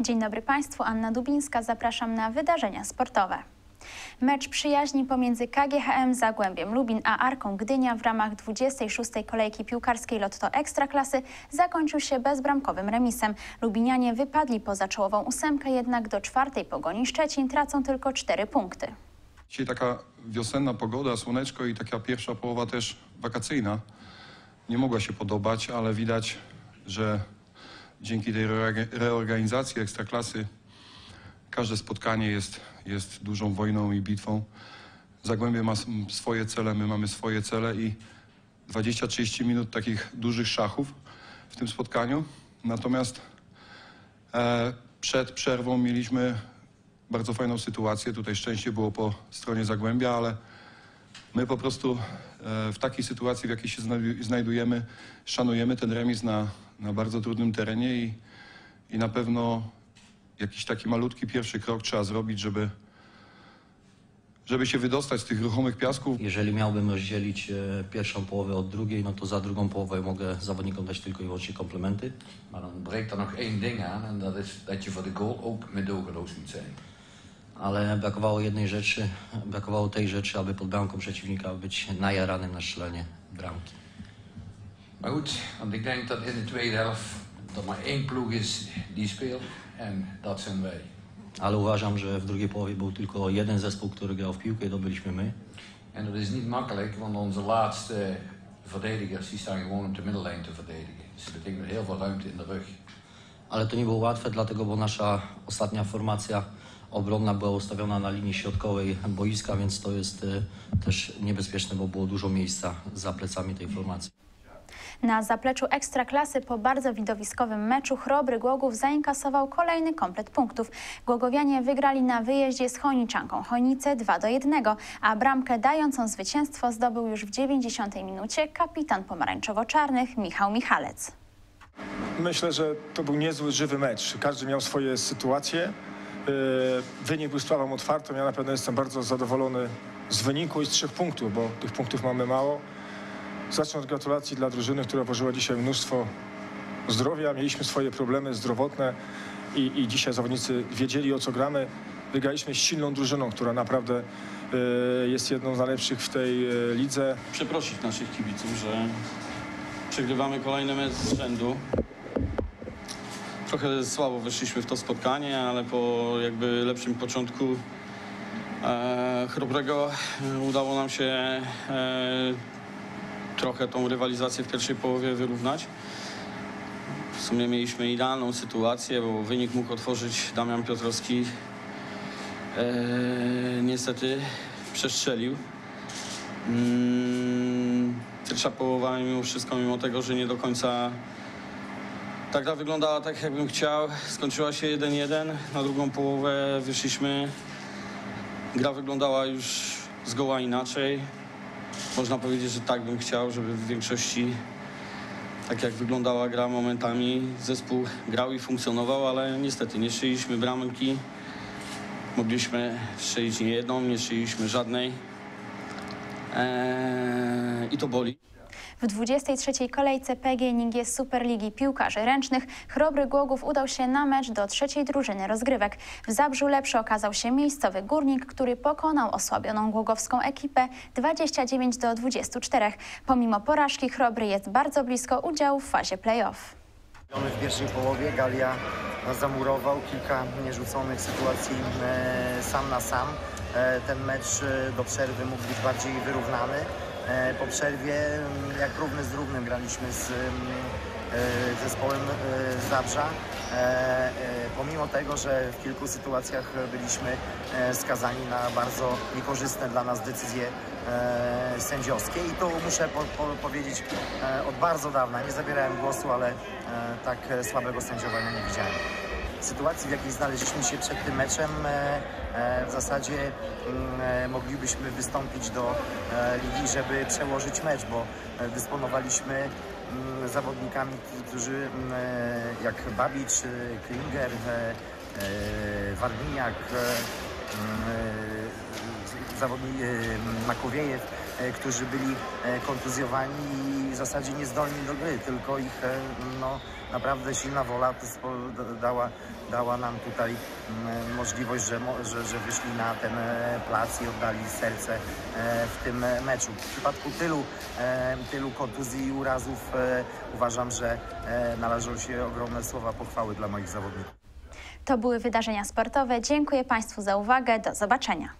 Dzień dobry Państwu, Anna Dubińska, zapraszam na wydarzenia sportowe. Mecz przyjaźni pomiędzy KGHM Zagłębiem Lubin a Arką Gdynia w ramach 26. kolejki piłkarskiej Lotto Ekstraklasy zakończył się bezbramkowym remisem. Lubinianie wypadli poza czołową ósemkę, jednak do czwartej pogoni Szczecin tracą tylko cztery punkty. Dzisiaj taka wiosenna pogoda, słoneczko i taka pierwsza połowa też wakacyjna nie mogła się podobać, ale widać, że dzięki tej reorga- reorganizacji ekstraklasy każde spotkanie jest, jest dużą wojną i bitwą. Zagłębie ma swoje cele, my mamy swoje cele i 20-30 minut takich dużych szachów w tym spotkaniu. Natomiast e, przed przerwą mieliśmy bardzo fajną sytuację. Tutaj szczęście było po stronie Zagłębia, ale my po prostu e, w takiej sytuacji, w jakiej się znajdu- znajdujemy, szanujemy ten remis na, na bardzo trudnym terenie i, i na pewno jakiś taki malutki pierwszy krok trzeba zrobić, żeby, żeby się wydostać z tych ruchomych piasków. Jeżeli miałbym rozdzielić e, pierwszą połowę od drugiej, no to za drugą połowę mogę zawodnikom dać tylko i wyłącznie komplementy. Maar dan breekt er nog één ding aan en dat is dat je voor de goal ook medogeloos moet zijn. Ale brakowało jednej rzeczy, brakowało tej rzeczy, aby pod bramką przeciwnika być najaranym na strzelanie bramki. Maar goed, want ik denk dat in de tweede helft er maar één ploeg is die speelt en dat zijn wij. Ale uważam, że w drugiej połowie był tylko jeden zespół, który grał w piłkę i to byliśmy my. En dat is niet makkelijk, want onze laatste verdedigers die staan gewoon op de middellijn te verdedigen. Dus dat betekent heel veel ruimte in de rug. Ale to nie było łatwe, dlatego, bo nasza ostatnia formacja obronna była ustawiona na linii środkowej boiska, więc to jest e, też niebezpieczne, bo było dużo miejsca za plecami tej formacji. Na zapleczu Ekstraklasy po bardzo widowiskowym meczu Chrobry Głogów zainkasował kolejny komplet punktów. Głogowianie wygrali na wyjeździe z Chojniczanką Chojnice 2 do 1, a bramkę dającą zwycięstwo zdobył już w 90 minucie kapitan pomarańczowo-czarnych Michał Michalec. Myślę, że to był niezły, żywy mecz. Każdy miał swoje sytuacje. Yy, Wynik był sprawą otwartą. Ja na pewno jestem bardzo zadowolony z wyniku i z trzech punktów, bo tych punktów mamy mało. Zacznę od gratulacji dla drużyny, która włożyła dzisiaj mnóstwo zdrowia. Mieliśmy swoje problemy zdrowotne i, i dzisiaj zawodnicy wiedzieli o co gramy. Wygraliśmy z silną drużyną, która naprawdę yy, jest jedną z najlepszych w tej yy, lidze. przeprosić naszych kibiców, że przegrywamy kolejny mecz z rzędu. Trochę słabo wyszliśmy w to spotkanie, ale po jakby lepszym początku e, chrobrego udało nam się e, trochę tą rywalizację w pierwszej połowie wyrównać. W sumie mieliśmy idealną sytuację, bo wynik mógł otworzyć Damian Piotrowski. E, niestety przestrzelił. Mm, Pierwsza połowa mimo wszystko, mimo tego, że nie do końca ta gra wyglądała tak, jakbym chciał, skończyła się 1-1. Na drugą połowę wyszliśmy. Gra wyglądała już zgoła inaczej. Można powiedzieć, że tak bym chciał, żeby w większości, tak jak wyglądała gra momentami, zespół grał i funkcjonował, ale niestety nie strzeliśmy bramki. Mogliśmy strzelić nie jedną, nie strzeliśmy żadnej. Eee, I to boli. W 23. kolejce PGNiG Superligi Piłkarzy Ręcznych Chrobry Głogów udał się na mecz do trzeciej drużyny rozgrywek. W Zabrzu lepszy okazał się miejscowy Górnik, który pokonał osłabioną głogowską ekipę 29 do 24. Pomimo porażki Chrobry jest bardzo blisko udziału w fazie play-off. W pierwszej połowie, Galia nas zamurował, kilka nierzuconych sytuacji e, sam na sam. E, ten mecz e, do przerwy mógł być bardziej wyrównany. E, po przerwie, m, jak równy z równym, graliśmy z em, e, zespołem e, Zabrza. Pomimo tego, że w kilku sytuacjach byliśmy skazani na bardzo niekorzystne dla nas decyzje sędziowskie i to muszę po, po, powiedzieć od bardzo dawna. Nie zabierałem głosu, ale tak słabego sędziowania nie widziałem. Sytuacji, w jakiej znaleźliśmy się przed tym meczem, e, e, w zasadzie mm, e, moglibyśmy wystąpić do ligi, żeby przełożyć mecz, bo dysponowaliśmy mm, zawodnikami, którzy mm, jak Babicz, Klinger, Warminiak, zawodnik Makowiejew, którzy byli e, kontuzjowani i w zasadzie niezdolni do gry, tylko ich e, no, naprawdę silna wola dała, dała nam tutaj mm, możliwość, że, że, że wyszli na ten e, plac i oddali serce e, w tym e, meczu. W przypadku tylu, e, tylu kontuzji i urazów e, uważam, że e, należą się ogromne słowa pochwały dla moich zawodników. To były wydarzenia sportowe. Dziękuję Państwu za uwagę. Do zobaczenia.